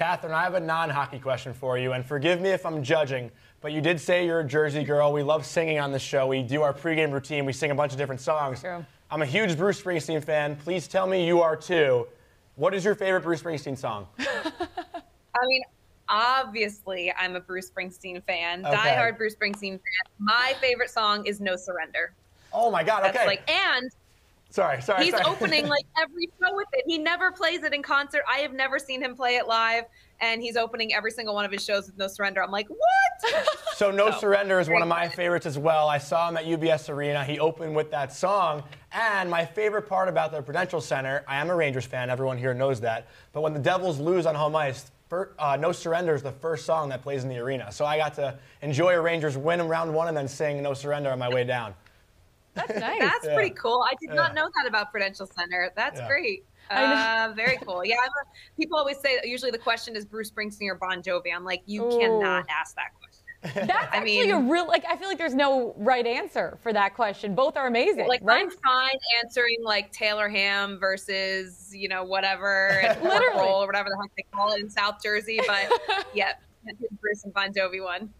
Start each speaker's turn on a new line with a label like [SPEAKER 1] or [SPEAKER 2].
[SPEAKER 1] Kathryn, I have a non hockey question for you, and forgive me if I'm judging, but you did say you're a Jersey girl. We love singing on the show. We do our pregame routine, we sing a bunch of different songs.
[SPEAKER 2] True.
[SPEAKER 1] I'm a huge Bruce Springsteen fan. Please tell me you are too. What is your favorite Bruce Springsteen song?
[SPEAKER 3] I mean, obviously, I'm a Bruce Springsteen fan,
[SPEAKER 1] Okay.
[SPEAKER 3] diehard Bruce Springsteen fan. My favorite song is No Surrender.
[SPEAKER 1] Oh my God,
[SPEAKER 3] That's
[SPEAKER 1] okay.
[SPEAKER 3] like, and
[SPEAKER 1] sorry, sorry.
[SPEAKER 3] he's
[SPEAKER 1] sorry.
[SPEAKER 3] opening like every show with it. He never plays it in concert. I have never seen him play it live, and he's opening every single one of his shows with No Surrender. I'm like, what?
[SPEAKER 1] So No
[SPEAKER 3] So,
[SPEAKER 1] Surrender is one of my favorites as well. I saw him at UBS Arena. He opened with that song. And my favorite part about the Prudential Center, I am a Rangers fan. Everyone here knows that. But when the Devils lose on home ice, uh, No Surrender is the first song that plays in the arena. So I got to enjoy a Rangers win in round one and then sing No Surrender on my way down.
[SPEAKER 2] That's nice.
[SPEAKER 3] That's
[SPEAKER 1] Yeah.
[SPEAKER 3] pretty cool. I did
[SPEAKER 1] Yeah.
[SPEAKER 3] not know that about Prudential Center. That's
[SPEAKER 1] Yeah.
[SPEAKER 3] great. Uh, very cool. Yeah, I'm a, people always say usually the question is Bruce Springsteen or Bon Jovi. I'm like, you
[SPEAKER 2] Ooh.
[SPEAKER 3] cannot ask that question.
[SPEAKER 2] That's
[SPEAKER 3] I
[SPEAKER 2] actually
[SPEAKER 3] mean-
[SPEAKER 2] a real like. I feel like there's no right answer for that question. Both are amazing,
[SPEAKER 3] Like
[SPEAKER 2] right?
[SPEAKER 3] I'm fine answering like Taylor Ham versus you know whatever and
[SPEAKER 2] Literally.
[SPEAKER 3] or whatever the heck they call it in South Jersey, but yeah, Bruce and Bon Jovi one.